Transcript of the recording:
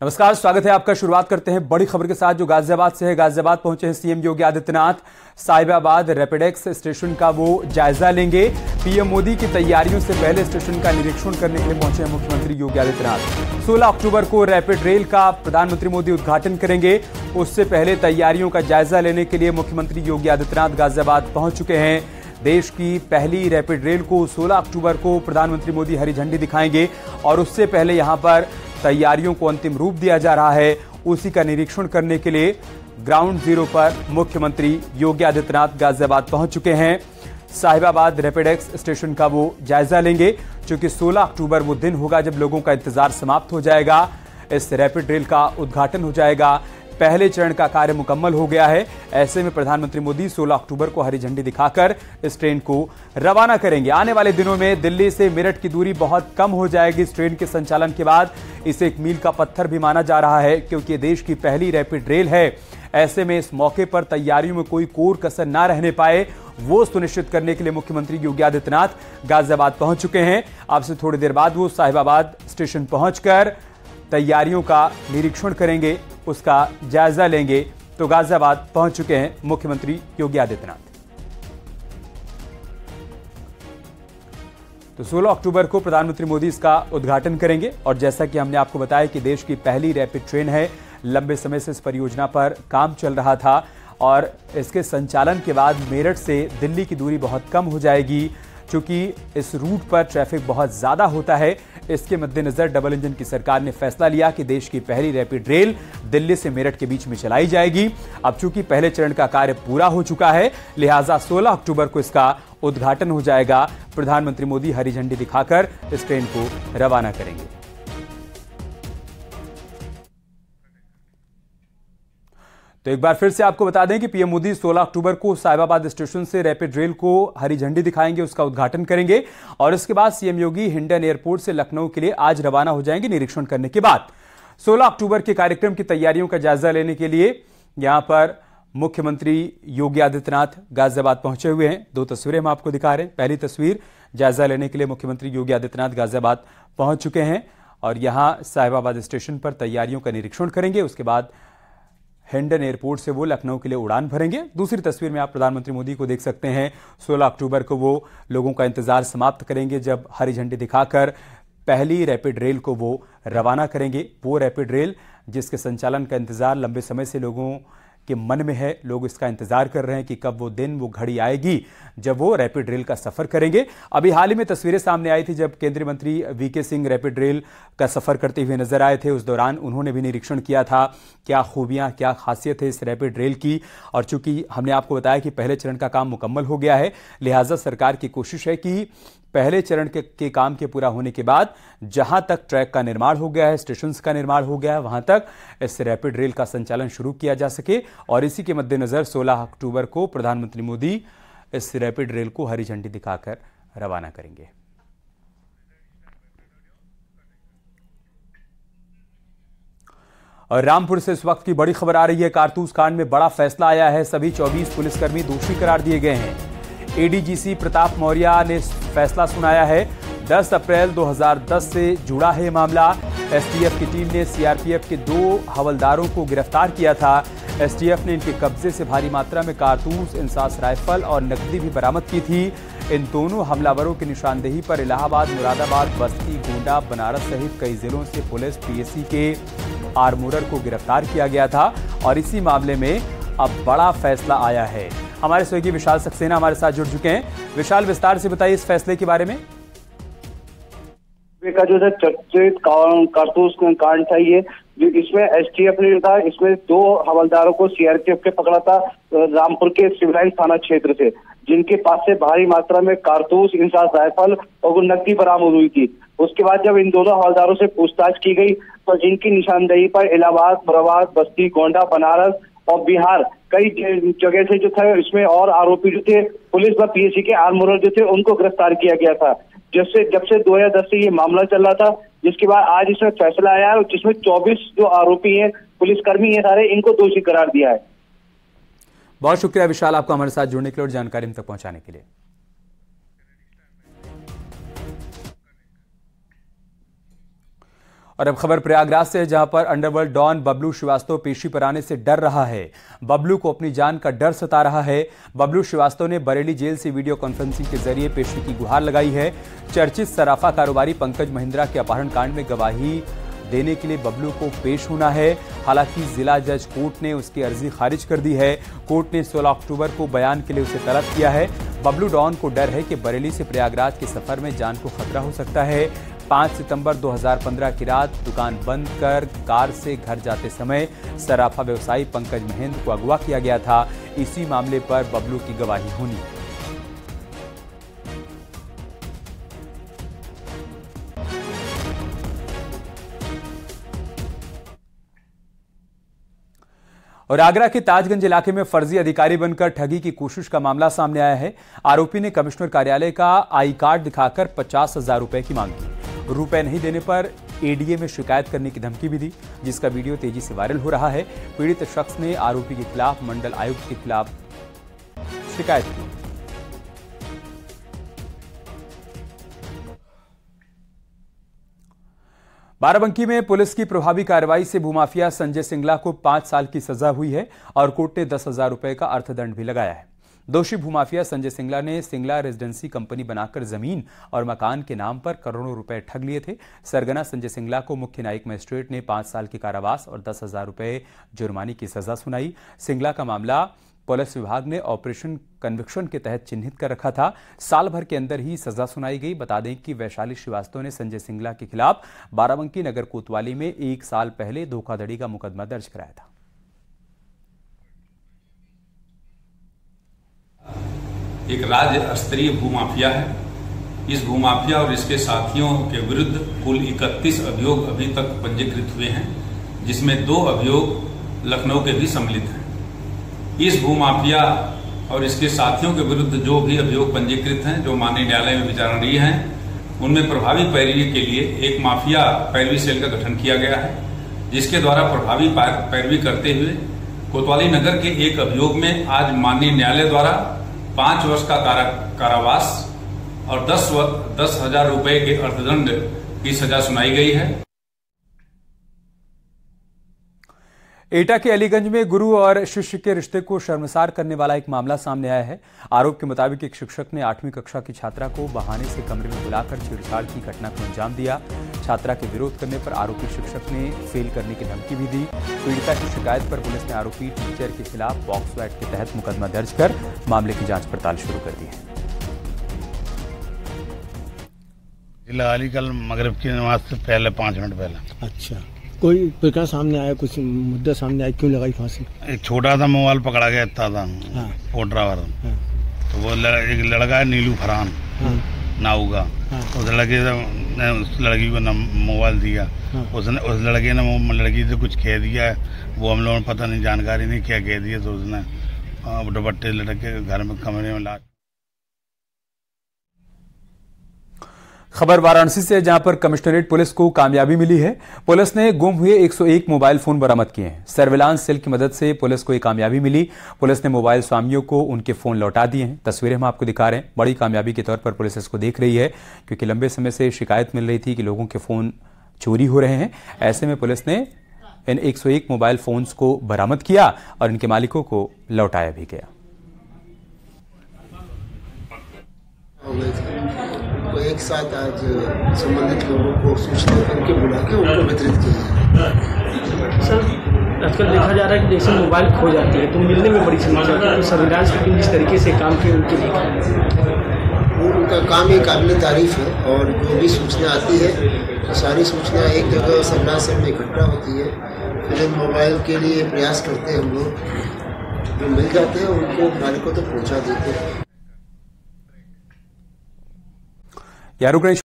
नमस्कार, स्वागत है आपका। शुरुआत करते हैं बड़ी खबर के साथ, जो गाजियाबाद से है। गाजियाबाद पहुँचे हैं CM Yogi Adityanath. Sahibabad RapidX station का वो जायजा लेंगे। पीएम मोदी की तैयारियों से पहले स्टेशन का निरीक्षण करने के लिए पहुँचे हैं मुख्यमंत्री योगी आदित्यनाथ। 16 अक्टूबर को रैपिड रेल का प्रधानमंत्री मोदी उद्घाटन करेंगे। उससे पहले तैयारियों का जायजा लेने के लिए मुख्यमंत्री योगी आदित्यनाथ गाजियाबाद पहुँच चुके हैं। देश की पहली रैपिड रेल को 16 अक्टूबर को प्रधानमंत्री मोदी हरी झंडी दिखाएँगे। और उससे पहले यहाँ पर तैयारियों को अंतिम रूप दिया जा रहा है। उसी का निरीक्षण करने के लिए ग्राउंड ज़ीरो पर मुख्यमंत्री योगी आदित्यनाथ गाजियाबाद पहुँच चुके हैं। साहिबाबाद रेपिडेक्स स्टेशन का वो जायजा लेंगे, क्योंकि 16 अक्टूबर वो दिन होगा जब लोगों का इंतज़ार समाप्त हो जाएगा। इस रैपिड रेल का उद्घाटन हो जाएगा। पहले चरण का कार्य मुकम्मल हो गया है। ऐसे में प्रधानमंत्री मोदी 16 अक्टूबर को हरी झंडी दिखाकर इस ट्रेन को रवाना करेंगे। आने वाले दिनों में दिल्ली से मेरठ की दूरी बहुत कम हो जाएगी। इस ट्रेन के संचालन के बाद इसे एक मील का पत्थर भी माना जा रहा है, क्योंकि देश की पहली रैपिड रेल है। ऐसे में इस मौके पर तैयारियों में कोई कोर कसर ना रहने पाए, वो सुनिश्चित करने के लिए मुख्यमंत्री योगी आदित्यनाथ गाजियाबाद पहुँच चुके हैं। आपसे थोड़ी देर बाद वो साहिबाबाद स्टेशन पहुंचकर तैयारियों का निरीक्षण करेंगे। उसका जायजा लेंगे तो गाजियाबाद पहुँच चुके हैं मुख्यमंत्री योगी आदित्यनाथ। तो 16 अक्टूबर को प्रधानमंत्री मोदी इसका उद्घाटन करेंगे और जैसा कि हमने आपको बताया कि देश की पहली रैपिड ट्रेन है, लंबे समय से इस परियोजना पर काम चल रहा था और इसके संचालन के बाद मेरठ से दिल्ली की दूरी बहुत कम हो जाएगी चूँकि इस रूट पर ट्रैफ़िक बहुत ज़्यादा होता है। इसके मद्देनजर डबल इंजन की सरकार ने फैसला लिया कि देश की पहली रैपिड रेल दिल्ली से मेरठ के बीच में चलाई जाएगी। अब चूँकि पहले चरण का कार्य पूरा हो चुका है, लिहाजा 16 अक्टूबर को इसका उद्घाटन हो जाएगा। प्रधानमंत्री मोदी हरी झंडी दिखाकर इस ट्रेन को रवाना करेंगे। तो एक बार फिर से आपको बता दें कि पीएम मोदी 16 अक्टूबर को साहिबाबाद स्टेशन से रैपिड रेल को हरी झंडी दिखाएँगे, उसका उद्घाटन करेंगे और इसके बाद सीएम योगी हिंडन एयरपोर्ट से लखनऊ के लिए आज रवाना हो जाएँगे निरीक्षण करने के बाद। 16 अक्टूबर के कार्यक्रम की तैयारियों का जायजा लेने के लिए यहाँ पर मुख्यमंत्री योगी आदित्यनाथ गाजियाबाद पहुँचे हुए हैं। दो तस्वीरें हम आपको दिखा रहे हैं। पहली तस्वीर जायजा लेने के लिए मुख्यमंत्री योगी आदित्यनाथ गाजियाबाद पहुँच चुके हैं और यहाँ साहिबाबाद स्टेशन पर तैयारियों का निरीक्षण करेंगे। उसके बाद हेंडन एयरपोर्ट से वो लखनऊ के लिए उड़ान भरेंगे। दूसरी तस्वीर में आप प्रधानमंत्री मोदी को देख सकते हैं। 16 अक्टूबर को वो लोगों का इंतज़ार समाप्त करेंगे जब हरी झंडी दिखाकर पहली रैपिड रेल को वो रवाना करेंगे। वो रैपिड रेल जिसके संचालन का इंतज़ार लंबे समय से लोगों के मन में है, लोग इसका इंतज़ार कर रहे हैं कि कब वो दिन, वो घड़ी आएगी जब वो रैपिड रेल का सफ़र करेंगे। अभी हाल ही में तस्वीरें सामने आई थी जब केंद्रीय मंत्री वी के सिंह रैपिड रेल का सफ़र करते हुए नज़र आए थे। उस दौरान उन्होंने भी निरीक्षण किया था, क्या खूबियाँ, क्या खासियत है इस रैपिड रेल की? और चूँकि हमने आपको बताया कि पहले चरण का काम मुकम्मल हो गया है, लिहाजा सरकार की कोशिश है कि पहले चरण के, के काम के पूरा होने के बाद जहाँ तक ट्रैक का निर्माण हो गया है स्टेशन का निर्माण हो गया है वहाँ तक इस रैपिड रेल का संचालन शुरू किया जा सके और इसी के मद्देनजर 16 अक्टूबर को प्रधानमंत्री मोदी इस रैपिड रेल को हरी झंडी दिखाकर रवाना करेंगे। और रामपुर से इस वक्त की बड़ी खबर आ रही है कारतूस कांड में बड़ा फैसला आया है सभी 24 पुलिसकर्मी दोषी करार दिए गए हैं। एडीजीसी प्रताप मौर्य ने फैसला सुनाया है। 10 अप्रैल 2010 से जुड़ा है मामला। एसटीएफ की टीम ने सीआरपीएफ के दो हवलदारों को गिरफ़्तार किया था। एसटीएफ ने इनके कब्जे से भारी मात्रा में कारतूस, इंसास राइफल और नकदी भी बरामद की थी। इन दोनों हमलावरों की निशानदेही पर इलाहाबाद, मुरादाबाद, बस्ती, गोंडा, बनारस सहित कई जिलों से पुलिस पीएससी के आरमूरर को गिरफ़्तार किया गया था। और इसी मामले में अब बड़ा फैसला आया है। हमारे सहयोगी विशाल सक्सेना हमारे साथ जुड़ चुके हैं। विशाल, विस्तार से बताइए इस फैसले के बारे में। का जो है चर्चित कारतूस कांड था ये इसमें एसटीएफ ने था, इसमें दो हवलदारों को सीआरपीएफ के पकड़ा था रामपुर के सिविलाइन थाना क्षेत्र से, जिनके पास से भारी मात्रा में कारतूस, इंसास राइफल और नकदी बरामद हुई थी। उसके बाद जब इन दोनों हवलदारों से पूछताछ की गई तो जिनकी निशानदेही पर इलाहाबाद मुराबाद बस्ती, गोंडा, बनारस और बिहार कई जगह से जो था, इसमें और आरोपी जो थे, पुलिस व पीएससी के आर्मोरर जो थे, उनको गिरफ़्तार किया गया था। जिससे जब से 2010 से ये मामला चल रहा था, जिसके बाद आज इसमें फैसला आया है जिसमें 24 जो आरोपी है, पुलिसकर्मी है सारे, इनको दोषी करार दिया है। बहुत शुक्रिया विशाल, आपको हमारे साथ जुड़ने के लिए और जानकारी हम तक पहुँचाने के लिए। और अब खबर प्रयागराज से जहाँ पर अंडरवर्ल्ड डॉन बबलू श्रीवास्तव पेशी पर आने से डर रहा है। बबलू को अपनी जान का डर सता रहा है। बबलू श्रीवास्तव ने बरेली जेल से वीडियो कॉन्फ्रेंसिंग के ज़रिए पेशी की गुहार लगाई है। चर्चित सराफा कारोबारी पंकज महिंद्रा के अपहरण कांड में गवाही देने के लिए बबलू को पेश होना है। हालाँकि जिला जज कोर्ट ने उसकी अर्जी खारिज कर दी है। कोर्ट ने 16 अक्टूबर को बयान के लिए उसे तलब किया है। बबलू डॉन को डर है कि बरेली से प्रयागराज के सफ़र में जान को खतरा हो सकता है। 5 सितंबर 2015 की रात दुकान बंद कर कार से घर जाते समय सराफा व्यवसायी पंकज महेंद्र को अगवा किया गया था। इसी मामले पर बबलू की गवाही होनी। और आगरा के ताजगंज इलाके में फर्जी अधिकारी बनकर ठगी की कोशिश का मामला सामने आया है। आरोपी ने कमिश्नर कार्यालय का आई कार्ड दिखाकर पचास हज़ार रुपए की मांग की। रुपए नहीं देने पर एडीए में शिकायत करने की धमकी भी दी, जिसका वीडियो तेज़ी से वायरल हो रहा है। पीड़ित शख्स ने आरोपी के खिलाफ मंडल आयुक्त के खिलाफ शिकायत की। बाराबंकी में पुलिस की प्रभावी कार्रवाई से भूमाफिया संजय सिंगला को पाँच साल की सजा हुई है और कोर्ट ने दस हज़ार रुपए का अर्थदंड भी लगाया है। दोषी भूमाफिया संजय सिंगला ने सिंगला रेजिडेंसी कंपनी बनाकर ज़मीन और मकान के नाम पर करोड़ों रुपए ठग लिए थे। सरगना संजय सिंगला को मुख्य न्यायिक मजिस्ट्रेट ने पाँच साल के कारावास और दस हज़ार रुपए जुर्माने की सजा सुनाई। सिंगला का मामला पुलिस विभाग ने ऑपरेशन कन्विक्शन के तहत चिन्हित कर रखा था। साल भर के अंदर ही सजा सुनाई गई। बता दें कि वैशाली श्रीवास्तव ने संजय सिंगला के खिलाफ बाराबंकी नगर कोतवाली में एक साल पहले धोखाधड़ी का मुकदमा दर्ज कराया था। एक राज्य स्तरीय भूमाफिया है। इस भूमाफिया और इसके साथियों के विरुद्ध कुल 31 अभियोग अभी तक पंजीकृत हुए हैं, जिसमें दो अभियोग लखनऊ के भी सम्मिलित हैं। इस भूमाफिया और इसके साथियों के विरुद्ध जो भी अभियोग पंजीकृत हैं, जो माननीय न्यायालय में विचारणीय हैं, उनमें प्रभावी पैरवी के लिए एक माफिया पैरवी सेल का गठन किया गया है, जिसके द्वारा प्रभावी पैरवी करते हुए कोतवाली नगर के एक अभियोग में आज माननीय न्यायालय द्वारा पाँच वर्ष का कारा, कारावास और दस दस हज़ार रुपए के अर्थदंड की सजा सुनाई गई है। एटा के अलीगंज में गुरु और शिष्य के रिश्ते को शर्मसार करने वाला एक मामला सामने आया है। आरोप के मुताबिक एक शिक्षक ने आठवीं कक्षा की छात्रा को बहाने से कमरे में बुलाकर छेड़छाड़ की घटना को अंजाम दिया। छात्रा के विरोध करने पर आरोपी शिक्षक ने फेल करने की धमकी भी दी। पीड़िता की शिकायत पर पुलिस ने आरोपी टीचर के खिलाफ बॉक्स एक्ट के तहत मुकदमा दर्ज कर मामले की जाँच पड़ताल शुरू कर दी है। जिला कल मगरब की नमाज़ से पहले पाँच मिनट पहले। अच्छा। कोई प्रकार सामने आया कुछ मुद्दा सामने आया क्यों लगाई फांसी एक छोटा सा मोबाइल पकड़ा गया इतना था हाँ। पोटरा वाला हाँ। तो वो लड़, एक लड़का है नीलू फरहान हाँ। नाऊ का हाँ। उस लड़के ने उस लड़की को मोबाइल दिया हाँ। उसने उस लड़के ने लड़की से कुछ कह दिया वो हम लोगों ने पता नहीं जानकारी नहीं क्या कह दिया तो उसने दुपट्टे लड़के घर में कमरे में ला खबर वाराणसी से, जहाँ पर कमिश्नरेट पुलिस को कामयाबी मिली है। पुलिस ने गुम हुए 101 मोबाइल फ़ोन बरामद किए हैं। सर्विलांस सेल की मदद से पुलिस को एक कामयाबी मिली। पुलिस ने मोबाइल स्वामियों को उनके फ़ोन लौटा दिए हैं। तस्वीरें हम आपको दिखा रहे हैं। बड़ी कामयाबी के तौर पर पुलिस इसको देख रही है, क्योंकि लंबे समय से शिकायत मिल रही थी कि लोगों के फ़ोन चोरी हो रहे हैं। ऐसे में पुलिस ने इन एक सौ एक मोबाइल फोन्स को बरामद किया और इनके मालिकों को लौटाया भी गया। एक साथ आज संबंधित लोगों को सूचना करके बुला के उनको वितरित किया सर आजकल देखा जा रहा है कि जैसे मोबाइल खो जाती है तो मिलने में बड़ी समस्या होती है। तो संविधान की जिस तरीके से काम किए उनके लिए उनका काम ही काबिल तारीफ़ है और जो भी सूचना आती है तो सारी सूचना एक जगह संविधान से में इकट्ठा होती है। फिर मोबाइल के लिए प्रयास करते हैं हम लोग। जो मिल जाते हैं उनको मालिकों तक पहुँचा देते हैं। यारुग्रेश